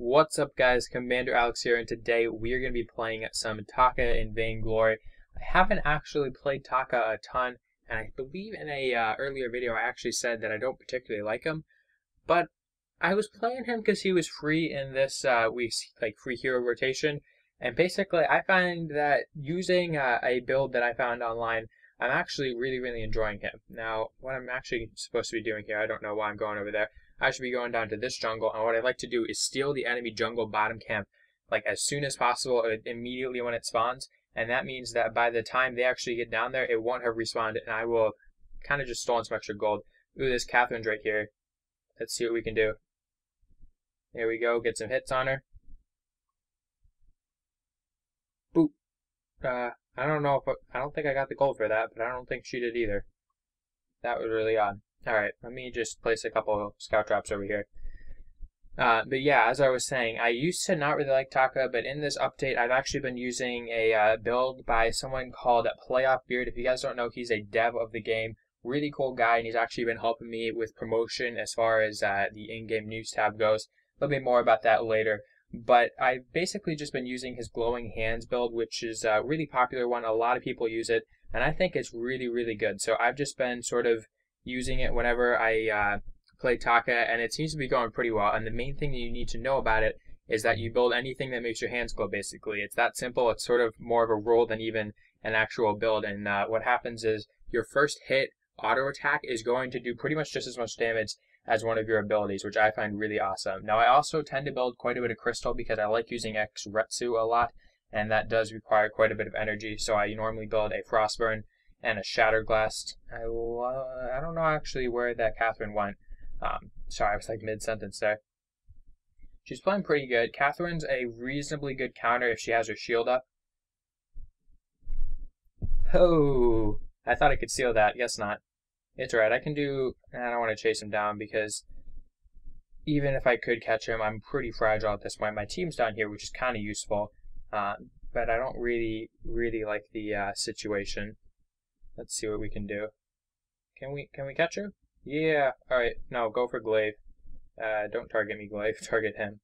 What's up guys, Commander Alex here, and today we are going to be playing some Taka in Vainglory. I haven't actually played Taka a ton, and I believe in a uh, earlier video I actually said that I don't particularly like him, but I was playing him because he was free in this uh, week's like free hero rotation, and basically I find that using uh, a build that I found online, I'm actually really, really enjoying him. Now, what I'm actually supposed to be doing here, I don't know why I'm going over there, I should be going down to this jungle, and what I'd like to do is steal the enemy jungle bottom camp, like as soon as possible, immediately when it spawns, and that means that by the time they actually get down there, it won't have respawned, and I will kind of just stolen some extra gold. Ooh, this Catherine's right here. Let's see what we can do. There we go, get some hits on her. Boop. Uh, I don't know if, I don't think I got the gold for that, but I don't think she did either. That was really odd. Alright, let me just place a couple scout traps over here. Uh, but yeah, as I was saying, I used to not really like Taka, but in this update, I've actually been using a uh, build by someone called Playoff Beard. If you guys don't know, he's a dev of the game. Really cool guy, and he's actually been helping me with promotion as far as uh, the in-game news tab goes. A little bit more about that later. But I've basically just been using his glowing hands build, which is a really popular one. A lot of people use it, and I think it's really, really good. So I've just been sort of using it whenever I uh, play Taka, and it seems to be going pretty well. And the main thing that you need to know about it is that you build anything that makes your hands glow, basically. It's that simple. It's sort of more of a rule than even an actual build. And uh, what happens is your first hit auto attack is going to do pretty much just as much damage as one of your abilities, which I find really awesome. Now, I also tend to build quite a bit of crystal because I like using X Retsu a lot, and that does require quite a bit of energy. So I normally build a Frostburn and a Shattered Glass. I, lo- I don't know actually where that Catherine went. Um, sorry, I was like mid sentence there. She's playing pretty good. Catherine's a reasonably good counter if she has her shield up. Oh, I thought I could seal that. Guess not. It's alright. I can do. I don't want to chase him down because even if I could catch him, I'm pretty fragile at this point. My team's down here, which is kind of useful, uh, but I don't really, really like the uh, situation. Let's see what we can do. Can we can we catch her? Yeah. All right. No, go for Glaive. Uh, don't target me, Glaive. Target him.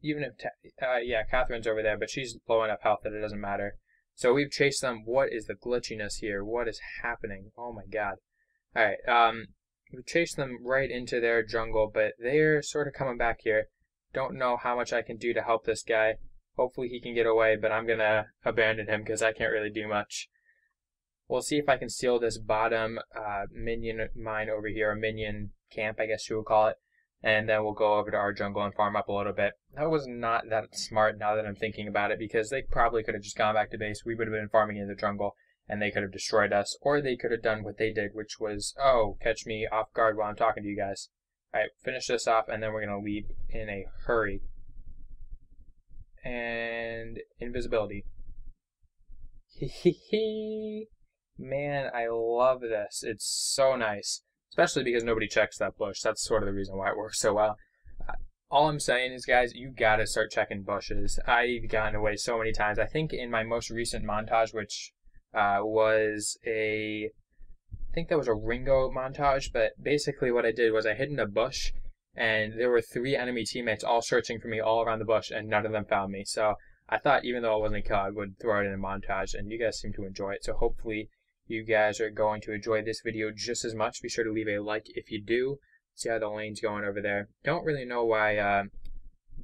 Even if, uh, yeah, Catherine's over there, but she's low enough health that it doesn't matter. So we've chased them. What is the glitchiness here? What is happening? Oh my god. Alright, um, we chased them right into their jungle, but they're sort of coming back here. Don't know how much I can do to help this guy. Hopefully he can get away, but I'm going to abandon him because I can't really do much. We'll see if I can steal this bottom uh, minion mine over here, a minion camp, I guess you would call it. And then we'll go over to our jungle and farm up a little bit. That was not that smart now that I'm thinking about it because they probably could have just gone back to base. We would have been farming in the jungle and they could have destroyed us. Or they could have done what they did, which was, oh, catch me off guard while I'm talking to you guys. Alright, finish this off and then we're going to leave in a hurry and invisibility. Man, I love this. It's so nice. Especially because nobody checks that bush. That's sort of the reason why it works so well. Uh, all I'm saying is, guys, you gotta start checking bushes. I've gotten away so many times. I think in my most recent montage, which uh, was a, I think that was a Ringo montage, but basically what I did was I hid in a bush and there were three enemy teammates all searching for me all around the bush, and none of them found me. So I thought even though it wasn't a kill, I would throw it in a montage, and you guys seem to enjoy it. So hopefully you guys are going to enjoy this video just as much. Be sure to leave a like if you do. See how the lane's going over there. Don't really know why uh,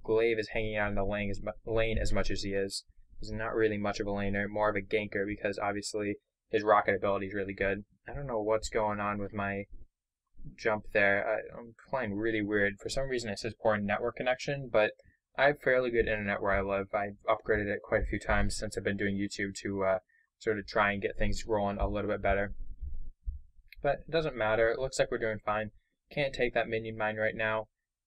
Glaive is hanging out in the lane as, lane as much as he is. He's not really much of a laner, more of a ganker because obviously his rocket ability is really good. I don't know what's going on with my jump there. I, am playing really weird. For some reason it says poor network connection, but I have fairly good internet where I live. I've upgraded it quite a few times since I've been doing YouTube to uh, sort of try and get things rolling a little bit better. But it doesn't matter. It looks like we're doing fine. Can't take that minion mine right now.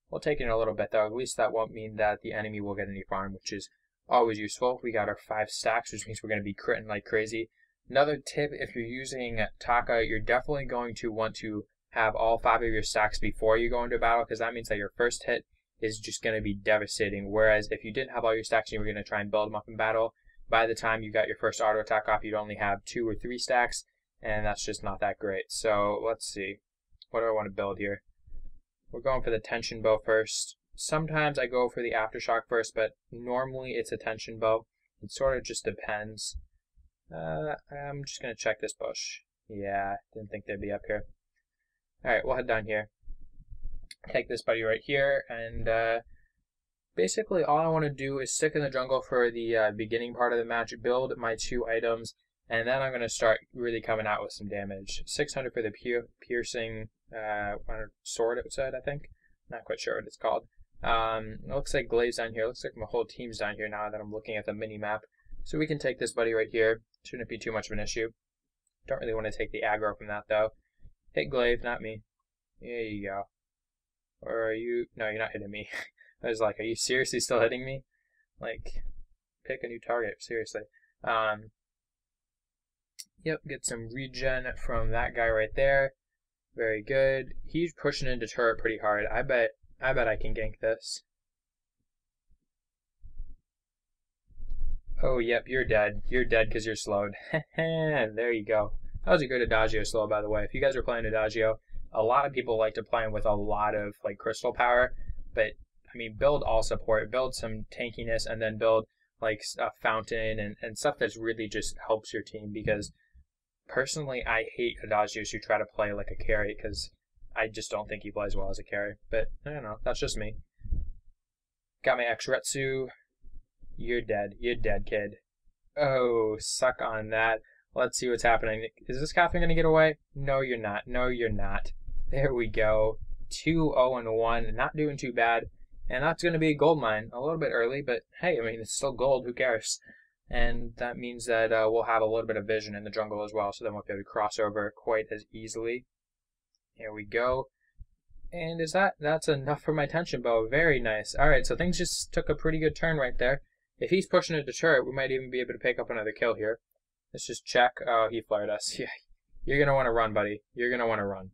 We'll take it in a little bit though. At least that won't mean that the enemy will get any farm, which is always useful. We got our five stacks, which means we're going to be critting like crazy. Another tip, if you're using Taka, you're definitely going to want to have all five of your stacks before you go into battle because that means that your first hit is just going to be devastating. Whereas if you didn't have all your stacks and you were going to try and build them up in battle, by the time you got your first auto attack off, you'd only have two or three stacks, and that's just not that great. So let's see. What do I want to build here? We're going for the tension bow first. sometimes I go for the aftershock first, but normally it's a tension bow. It sort of just depends. Uh, I'm just gonna check this bush. Yeah, didn't think they'd be up here. Alright, we'll head down here. Take this buddy right here, and uh, basically all I want to do is stick in the jungle for the uh, beginning part of the match, build my two items, and then I'm going to start really coming out with some damage. 600 for the piercing uh, sword, said, I think. Not quite sure what it's called. Um, it looks like Glaive's down here. Looks like my whole team's down here now that I'm looking at the mini map. So we can take this buddy right here. Shouldn't be too much of an issue. Don't really want to take the aggro from that though. Hit Glaive, not me. There you go. Or are you? No, you're not hitting me. I was like, are you seriously still hitting me? Like, pick a new target. Seriously. Um, yep, get some regen from that guy right there. Very good. He's pushing into turret pretty hard. I bet I bet I can gank this. Oh, yep, you're dead. You're dead because you're slowed. there you go. That was a good Adagio slow, by the way. If you guys are playing Adagio, a lot of people like to play him with a lot of like crystal power, but I mean, build all support, build some tankiness, and then build like a fountain and, and stuff that's really just helps your team because personally, I hate Adagios who try to play like a carry because I just don't think he plays well as a carry. But I don't know. That's just me. Got my X-Retsu. You're dead. You're dead, kid. Oh, suck on that. Let's see what's happening. Is this Catherine going to get away? No, you're not. No, you're not. There we go. 2 0 and 1. Not doing too bad. And that's going to be a gold mine. A little bit early, but hey, I mean, it's still gold. Who cares? And that means that uh, we'll have a little bit of vision in the jungle as well, so then we'll be able to cross over quite as easily. Here we go. And is that, that's enough for my tension bow. Very nice. Alright, so things just took a pretty good turn right there. If he's pushing into turret, we might even be able to pick up another kill here. Let's just check. Oh, he flared us. Yeah, you're going to want to run, buddy. You're going to want to run.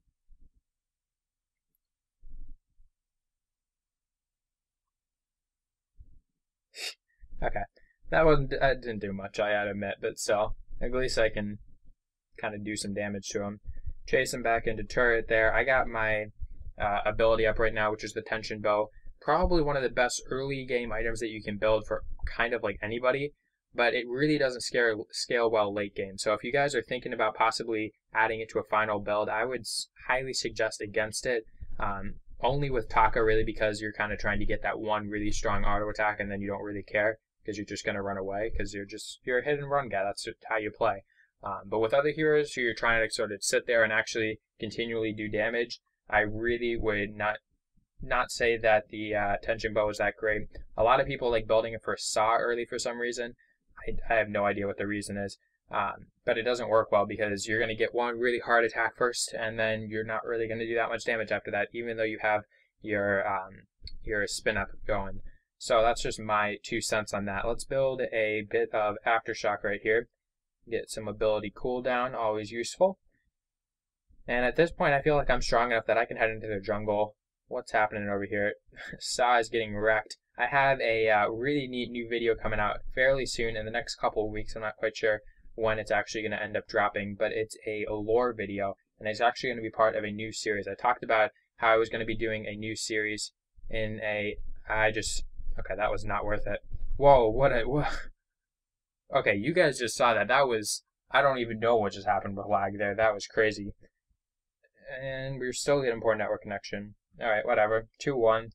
okay. That wasn't, that didn't do much, I had to admit, but still, at least I can kind of do some damage to him. Chase him back into turret there. I got my uh, ability up right now, which is the tension bow. Probably one of the best early game items that you can build for kind of like anybody, but it really doesn't scale, scale well late game. So if you guys are thinking about possibly adding it to a final build, I would highly suggest against it. Um, only with Taka really because you're kind of trying to get that one really strong auto attack and then you don't really care because you're just going to run away because you're just you're a hit and run guy. That's how you play. Um, but with other heroes who you're trying to sort of sit there and actually continually do damage, I really would not not say that the uh, tension bow is that great. A lot of people like building it for saw early for some reason. I, I have no idea what the reason is. Um, but it doesn't work well because you're going to get one really hard attack first, and then you're not really going to do that much damage after that, even though you have your um, your spin up going. So that's just my two cents on that. Let's build a bit of aftershock right here. Get some ability cooldown, always useful. And at this point, I feel like I'm strong enough that I can head into the jungle. What's happening over here? Saw is getting wrecked. I have a uh, really neat new video coming out fairly soon in the next couple of weeks. I'm not quite sure when it's actually going to end up dropping, but it's a lore video, and it's actually going to be part of a new series. I talked about how I was going to be doing a new series in a. I just. Okay, that was not worth it. Whoa, what a. What, Okay, you guys just saw that. That was I don't even know what just happened with lag there. That was crazy. And we're still getting poor network connection. All right, whatever. Two one.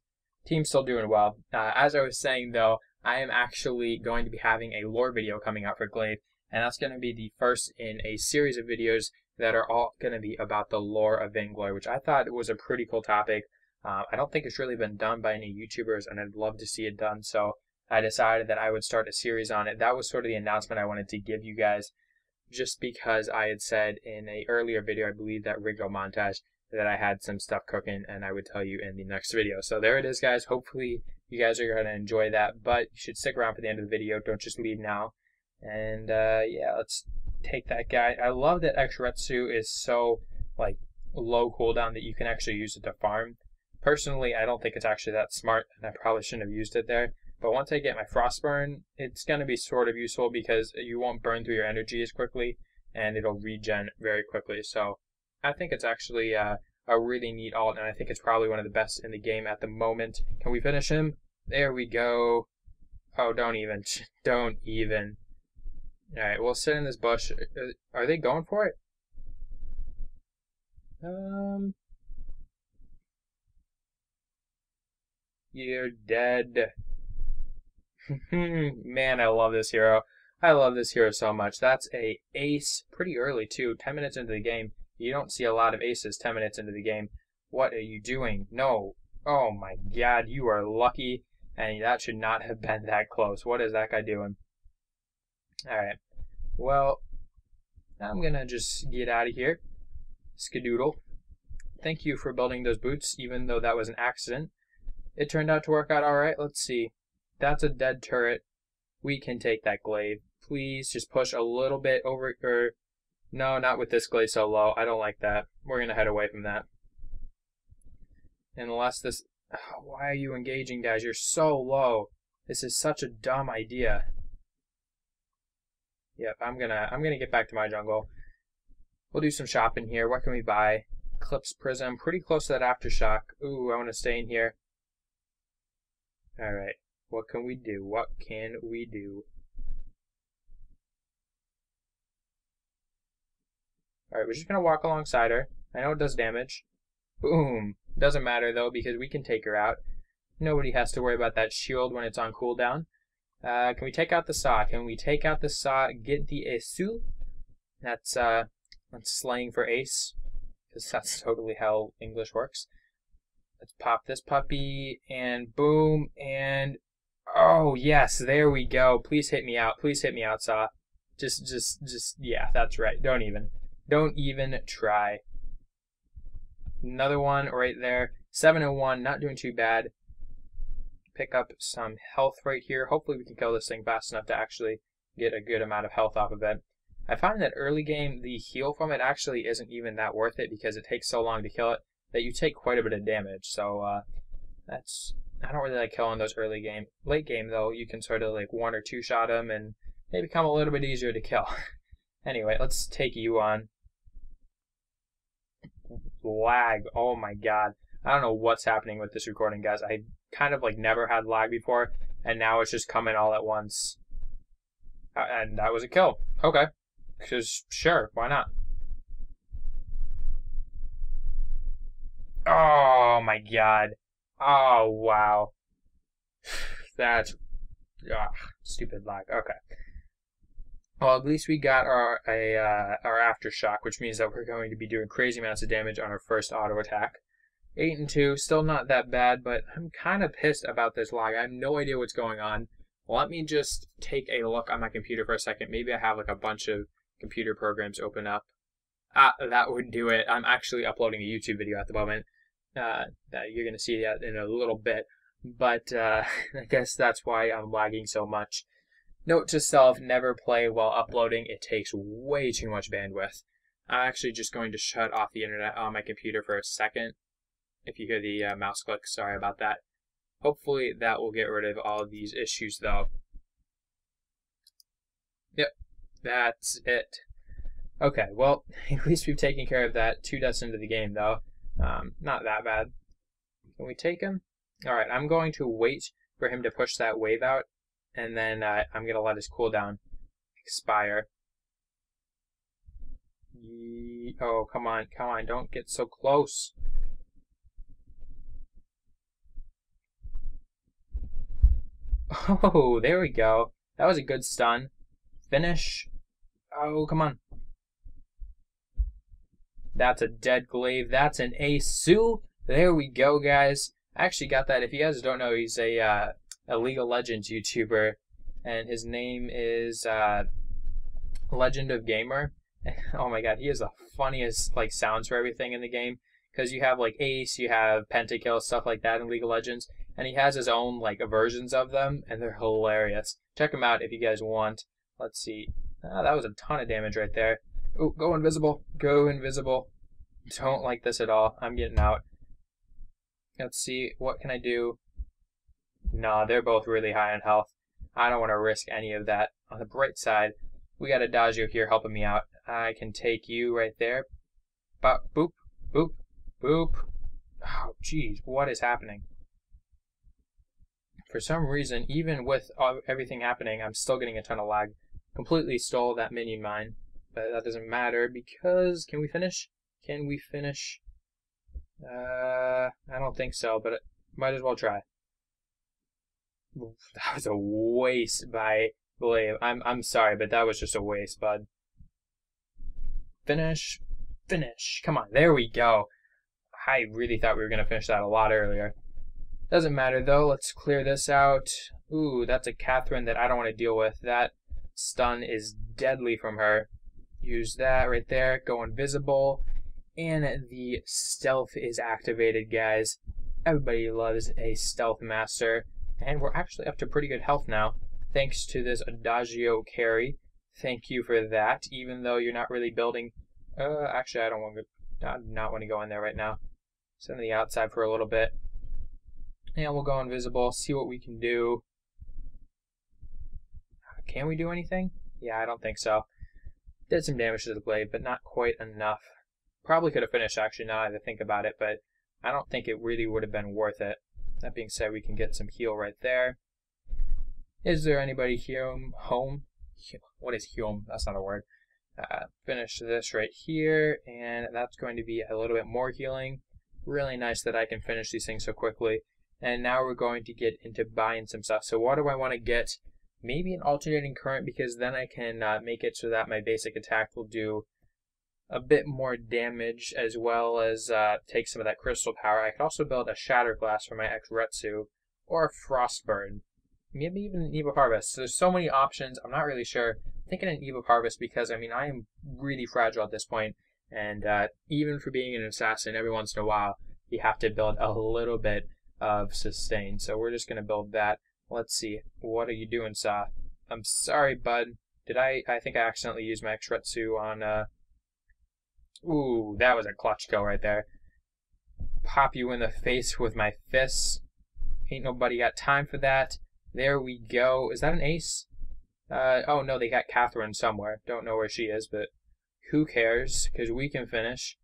Team's still doing well. Uh, as I was saying though, I am actually going to be having a lore video coming out for Glaive, and that's going to be the first in a series of videos that are all going to be about the lore of Vainglory, which I thought was a pretty cool topic. Uh, I don't think it's really been done by any YouTubers, and I'd love to see it done. So I decided that I would start a series on it. That was sort of the announcement I wanted to give you guys, just because I had said in a earlier video, I believe that Ringo montage, that I had some stuff cooking, and I would tell you in the next video. So there it is, guys. Hopefully you guys are going to enjoy that, but you should stick around for the end of the video. Don't just leave now. And uh, yeah, let's take that guy. I love that X-Retsu is so like low cooldown that you can actually use it to farm. Personally, I don't think it's actually that smart, and I probably shouldn't have used it there. But once I get my Frostburn, it's going to be sort of useful because you won't burn through your energy as quickly and it'll regen very quickly. So I think it's actually uh, a really neat alt, and I think it's probably one of the best in the game at the moment. Can we finish him? There we go. Oh, don't even. Don't even. Alright, we'll sit in this bush. Uh, are they going for it? Um. You're dead. Man, I love this hero. I love this hero so much. That's a ace pretty early too. 10 minutes into the game. You don't see a lot of aces 10 minutes into the game. What are you doing? No. Oh my god, you are lucky. And that should not have been that close. What is that guy doing? Alright. Well, I'm gonna just get out of here. Skadoodle. Thank you for building those boots, even though that was an accident. It turned out to work out alright. Let's see. That's a dead turret. We can take that glaive. Please just push a little bit over, or no, not with this glaive so low. I don't like that. We're going to head away from that. Unless this, why are you engaging guys? You're so low. This is such a dumb idea. Yep, I'm gonna, I'm gonna get back to my jungle. We'll do some shopping here. What can we buy? Eclipse Prism, pretty close to that Aftershock. Ooh, I want to stay in here. Alright, what can we do? What can we do? Alright, we're just going to walk alongside her. I know it does damage. Boom. Doesn't matter though because we can take her out. Nobody has to worry about that shield when it's on cooldown. Uh, can we take out the saw? Can we take out the saw? Get the Esu? That's uh, that's slang for ace, because that's totally how English works. Let's pop this puppy, and boom, and oh yes, there we go. Please hit me out. Please hit me out, Saw. Just, just, just, yeah, that's right. Don't even, don't even try. Another one right there. 701, not doing too bad. Pick up some health right here. Hopefully we can kill this thing fast enough to actually get a good amount of health off of it. I find that early game, the heal from it actually isn't even that worth it because it takes so long to kill it that you take quite a bit of damage. So uh, that's I don't really like killing those early game. Late game though, you can sort of like one or two shot them and they become a little bit easier to kill. anyway, let's take you on. Lag. Oh my god. I don't know what's happening with this recording, guys. I kind of like never had lag before, and now it's just coming all at once. And that was a kill. Okay. Because, sure, why not? Oh my god. Oh wow. That's ah, stupid lag. Okay. Well, at least we got our a uh, our aftershock, which means that we're going to be doing crazy amounts of damage on our first auto attack. Eight and two, still not that bad, but I'm kind of pissed about this lag. I have no idea what's going on. Let me just take a look on my computer for a second. Maybe I have like a bunch of computer programs open up. Ah, that would do it. I'm actually uploading a YouTube video at the moment. Uh, you're going to see that in a little bit. But uh, I guess that's why I'm lagging so much. Note to self, never play while uploading. It takes way too much bandwidth. I'm actually just going to shut off the internet on my computer for a second. If you hear the uh, mouse click, sorry about that. Hopefully that will get rid of all of these issues though. Yep, that's it. Okay, well, at least we've taken care of that. Two deaths into the game though. Um, not that bad. Can we take him? Alright, I'm going to wait for him to push that wave out, and then uh, I'm to let his cooldown expire. Ye oh, come on, come on, don't get so close. Oh, there we go. That was a good stun. Finish. Oh, come on. That's a dead glaive. That's an Asu. There we go, guys. I actually got that. If you guys don't know, he's a uh, a League of Legends YouTuber, and his name is uh, Legend of Gamer. oh my god, he has the funniest like sounds for everything in the game. Because you have like Ace, you have Pentakill, stuff like that in League of Legends, and he has his own like versions of them, and they're hilarious. Check him out if you guys want. Let's see. Ah, that was a ton of damage right there. Oh, go invisible. Go invisible. Don't like this at all. I'm getting out. Let's see. What can I do? Nah, they're both really high on health. I don't want to risk any of that. On the bright side, we got Adagio here helping me out. I can take you right there. Bop, boop, boop. Boop. Oh, jeez, what is happening? For some reason, even with everything happening, I'm still getting a ton of lag. Completely stole that minion mine, but that doesn't matter because can we finish? Can we finish? Uh, I don't think so, but might as well try. That was a waste by Glaive. I'm I'm sorry, but that was just a waste, bud. Finish, finish. Come on, there we go. I really thought we were gonna finish that a lot earlier. Doesn't matter though. Let's clear this out. Ooh, that's a Catherine that I don't want to deal with. That stun is deadly from her. Use that right there. Go invisible. And the stealth is activated, guys. Everybody loves a stealth master. And we're actually up to pretty good health now. Thanks to this Adagio carry. Thank you for that, even though you're not really building... Uh, actually, I don't want to... Not, not want to go in there right now. Send to the outside for a little bit. And we'll go invisible, see what we can do. Can we do anything? Yeah, I don't think so. Did some damage to the blade, but not quite enough. Probably could have finished, actually, now that I think about it, but I don't think it really would have been worth it. That being said, we can get some heal right there. Is there anybody here home? What is home? That's not a word. Uh, finish this right here, and that's going to be a little bit more healing. Really nice that I can finish these things so quickly. And now we're going to get into buying some stuff. So what do I want to get? Maybe an alternating current because then I can uh, make it so that my basic attack will do a bit more damage as well as uh, take some of that crystal power. I could also build a Shatter Glass for my X-Retsu or a Frostburn. Maybe even an Eve Harvest. So there's so many options. I'm not really sure. I'm thinking an Eve Harvest because, I mean, I am really fragile at this point, And uh, even for being an assassin, every once in a while, you have to build a little bit of sustain. So we're just going to build that. Let's see. What are you doing, Saw? I'm sorry, bud. Did I? I think I accidentally used my X-Retsu on. Uh... Ooh, that was a clutch kill right there. Pop you in the face with my fists. Ain't nobody got time for that. There we go. Is that an ace? Uh, oh no, they got Catherine somewhere. Don't know where she is, but who cares? Because we can finish.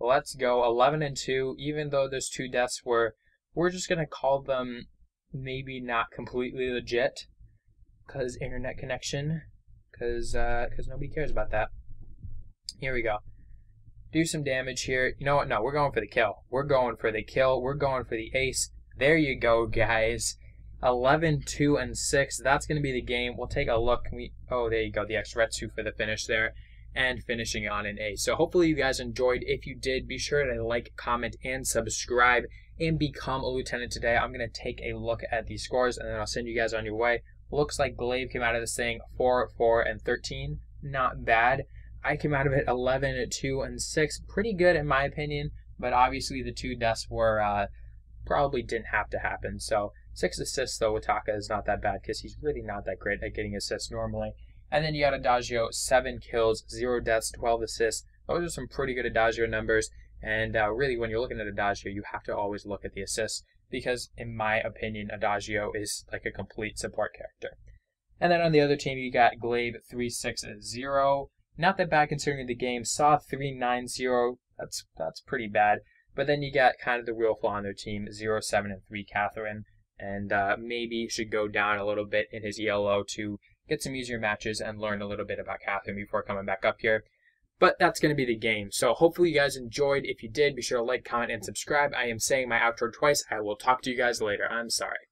Let's go. 11 and 2. Even though those two deaths were we're just going to call them maybe not completely legit because internet connection, because uh, because uh, nobody cares about that. Here we go. Do some damage here. You know what? No, we're going for the kill. We're going for the kill. We're going for the ace. There you go, guys. 11, 2, and 6. That's going to be the game. We'll take a look. We Oh, there you go. The X-Retsu for the finish there. And finishing on an ace. So hopefully you guys enjoyed. If you did, be sure to like, comment, and subscribe and become a lieutenant today. I'm going to take a look at the scores and then I'll send you guys on your way. Looks like Glaive came out of this thing 4, 4, and 13. Not bad. I came out of it 11, 2, and 6. Pretty good in my opinion, but obviously the two deaths were uh, probably didn't have to happen. So six assists though with Taka is not that bad because he's really not that great at getting assists normally. And then you got Adagio, seven kills, zero deaths, 12 assists. Those are some pretty good Adagio numbers. And uh, really, when you're looking at Adagio, you have to always look at the assists because, in my opinion, Adagio is like a complete support character. And then on the other team, you got Glaive 360. Not that bad considering the game. Saw 390. That's that's pretty bad. But then you got kind of the real flaw on their team 0, 7, and 3 Catherine. And uh, maybe should go down a little bit in his ELO to get some easier matches and learn a little bit about Catherine before coming back up here. But that's going to be the game. So hopefully you guys enjoyed. If you did, be sure to like, comment, and subscribe. I am saying my outro twice. I will talk to you guys later. I'm sorry.